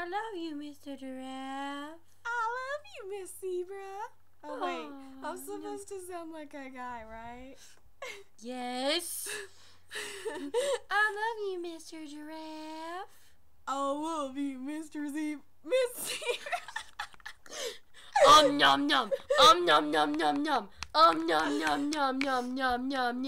I love you, Mr. Giraffe. I love you, Miss Zebra. Oh wait, I'm supposed to sound like a guy, right? Yes. I love you, Mr. Giraffe. I love you, Mr. Zebra. Miss Zebra. Um nom nom. Um nom nom nom nom. Um nom nom nom nom nom nom.